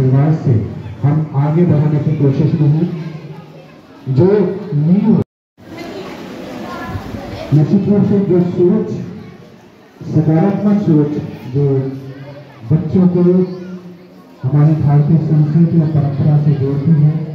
आशीर्वाद से हम आगे बढ़ाने की कोशिश में हैं। जो न्यू निश्चित रूप से जो सोच, सकारात्मक सोच जो बच्चों को हमारी भारतीय संस्कृति और परंपरा से जोड़ती है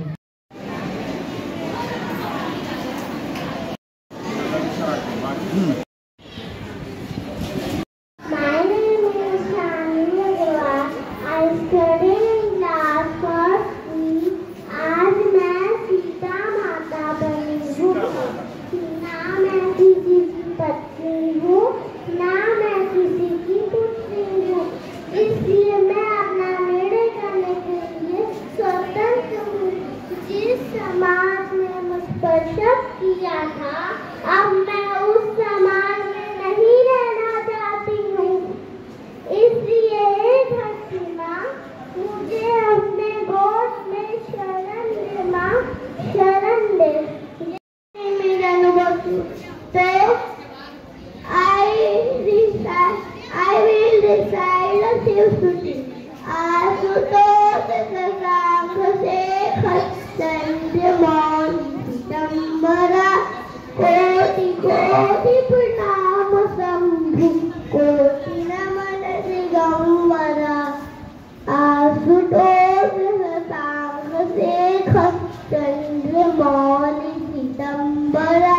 पाल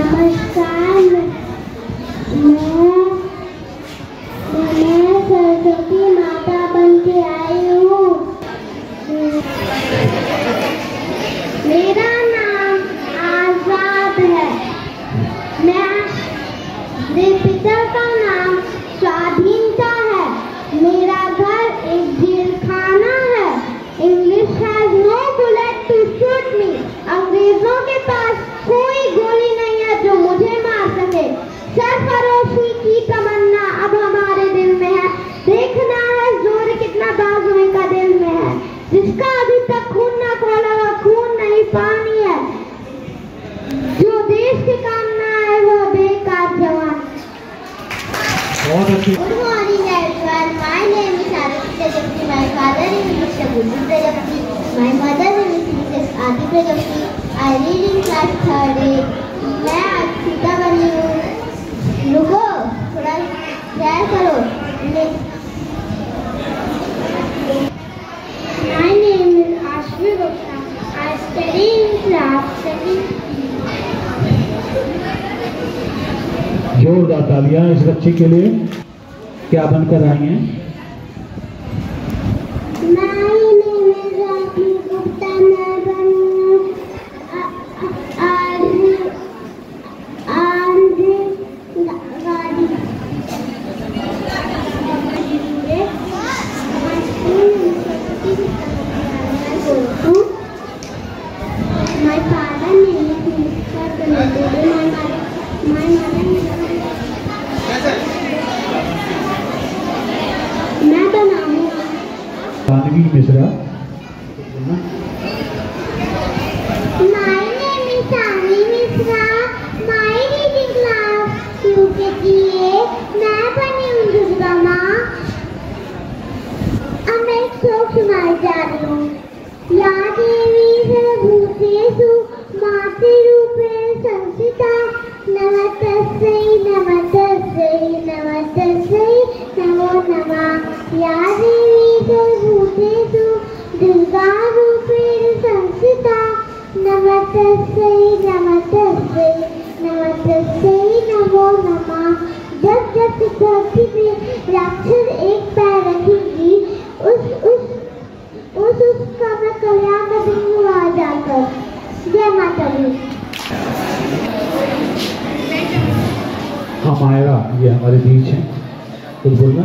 नमस्कार तालियाँ इस बच्ची के लिए। क्या बनकर आई हैं? मैं, मैं, मैं अमायरा ये हमारे बीच हैं। कुछ बोलना?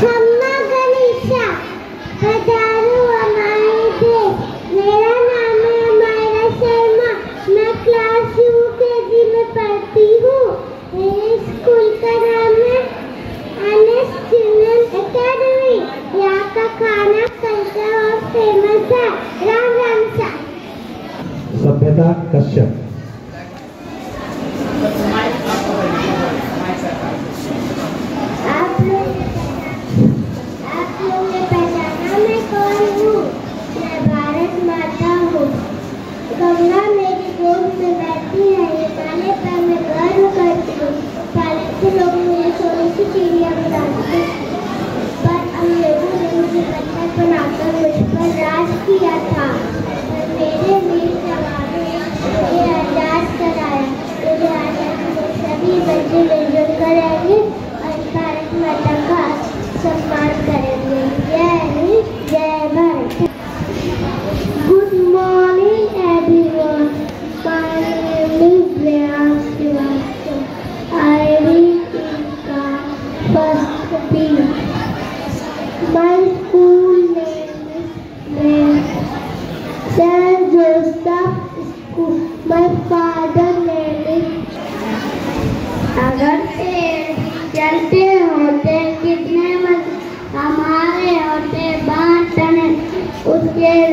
खम्मा गणेशा पधारो हमारे देश मेरा नाम है अमायरा शर्मा। मैं क्लास यू के जी में पढ़ती हूँ। मेरे स्कूल का नाम है एनएस चिल्ड्रन एकेडमी यहाँ का खाना कल्चर और फ़ेमस है। राम राम सभ्यता कश्यप। Yeah, yeah, yeah.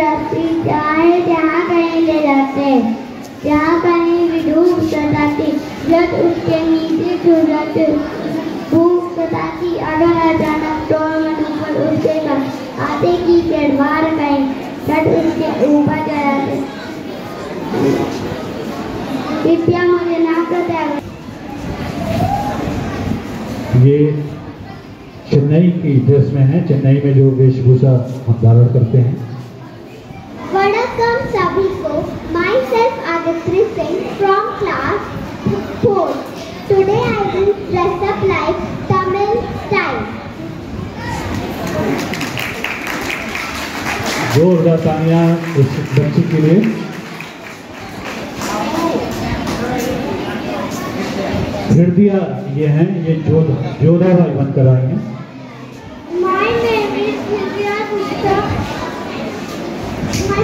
रस्सी चाहे जहाँ कहीं ले जाते। जहाँ कहीं भी धूप सताती, जब उसके नीचे छू जाते। भूख सताती, अगर अचानक टोल में ऊपर उसके घर आते की चढ़वार कहीं तट उसके ऊपर चढ़ाते। कृपया मुझे ना बताया ये चेन्नई की ड्रेस में है। चेन्नई में जो वेशभूषा हम धारण करते हैं जोरदार तालियाँ उस बच्ची के लिए। हृदय ये हैं, ये जोधा जोधा भाई बनकर आए हैं। Divya Gupta my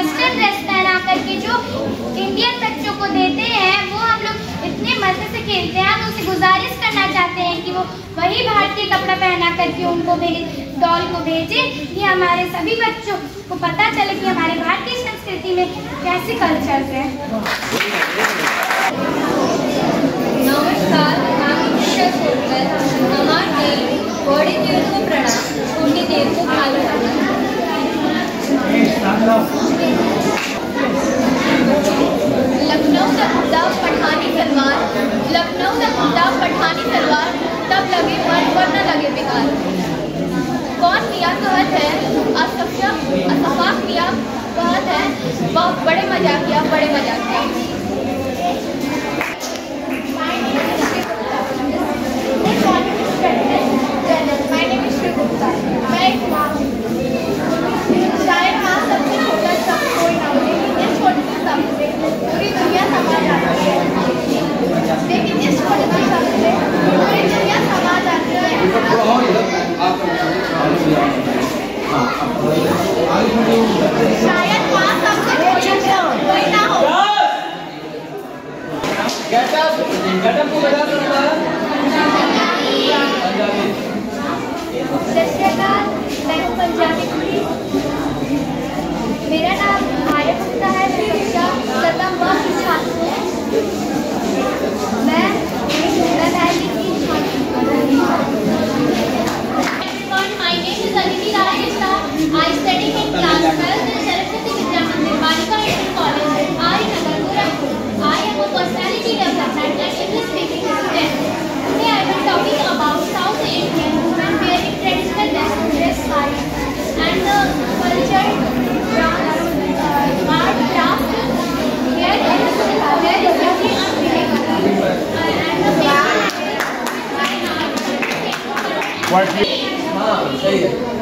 western dress पहना करके जो इंडियन बच्चों को देते हैं, वो हम लोग इतने मज़े से खेलते हैं। हम उनसे गुजारिश करना चाहते हैं कि वो वही भारतीय कपड़ा पहना करके उनको भेज डॉल को भेजे, कि हमारे सभी बच्चों को पता चले कि हमारे भारतीय संस्कृति में कैसे कल्चर्स हैं। नमस्कार हमारे बड़ी देव को प्रणाम, छोटी देव को भालो लखनऊ का खुदा पठानी तलवार, लखनऊ का खुदा पठानी तलवार, तब लगे मन वरना लगे बेकार। कौन मियाँ कहत है? असफाक मियाँ कहत है? वह, बड़े मजाकिया बड़े मजाकिया My name is Shri Gupta. मैं एक माँ Thank you. My name is Aditi Rajeshwar. I study in class 12th in Saraswati Vidya Mandir, Balika Inter College, Ari Nagar, Gorakhpur. I am a personality development and English speaking student. Today I will talking about South Indian women wearing traditional dress, sari and the culture uh, art craft here in here is and creativity. Uh, and the. हाँ सही है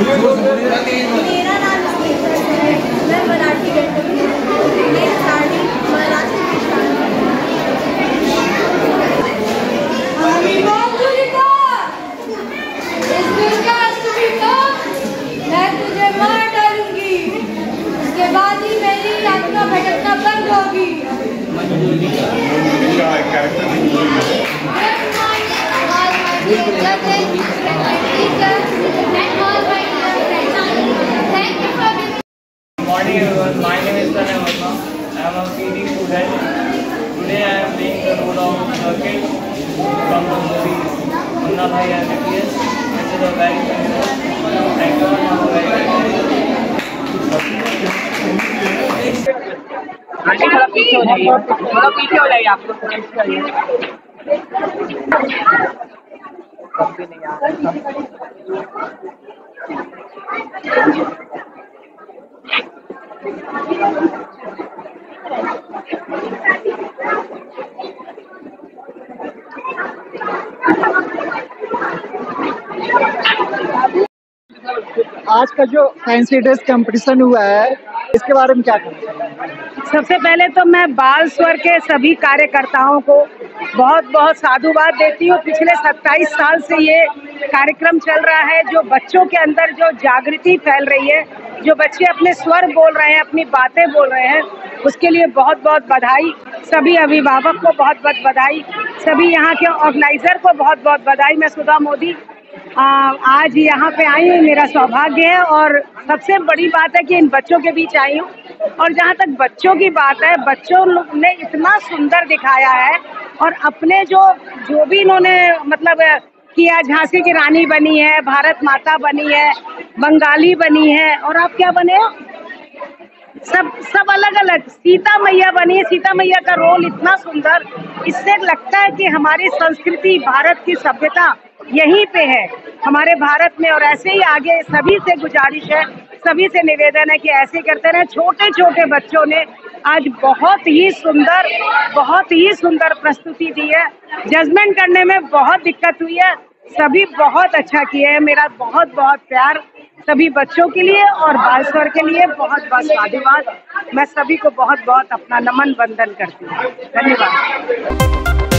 मेरा आज का जो fancy dress competition हुआ है इसके बारे में क्या कहना सबसे पहले तो मैं बाल स्वर के सभी कार्यकर्ताओं को बहुत बहुत साधुवाद देती हूँ। पिछले 27 साल से ये कार्यक्रम चल रहा है, जो बच्चों के अंदर जो जागृति फैल रही है, जो बच्चे अपने स्वर बोल रहे हैं, अपनी बातें बोल रहे हैं, उसके लिए बहुत बहुत बधाई। सभी अभिभावक को बहुत बहुत बधाई। सभी यहाँ के ऑर्गेनाइजर को बहुत बहुत बधाई। मैं सुधा मोदी आ, आज यहाँ पे आई हूँ मेरा सौभाग्य है और सबसे बड़ी बात है कि इन बच्चों के बीच आई हूँ। और जहाँ तक बच्चों की बात है बच्चों ने इतना सुंदर दिखाया है और अपने जो जो भी इन्होंने मतलब किया झांसी की रानी बनी है भारत माता बनी है बंगाली बनी है और आप क्या बने हो? सब सब अलग अलग सीता मैया बनी है सीता मैया का रोल इतना सुंदर। इससे लगता है कि हमारी संस्कृति भारत की सभ्यता यहीं पे है। हमारे भारत में और ऐसे ही आगे सभी से गुजारिश है, सभी से निवेदन है कि ऐसे करते रहे। छोटे छोटे बच्चों ने आज बहुत ही सुंदर, बहुत ही सुंदर प्रस्तुति दी है। जजमेंट करने में बहुत दिक्कत हुई है। सभी बहुत अच्छा किए हैं। मेरा बहुत बहुत प्यार सभी बच्चों के लिए और बालस्वर के लिए। बहुत बहुत साधुवाद मैं सभी को बहुत बहुत अपना नमन वंदन करती हूँ। धन्यवाद।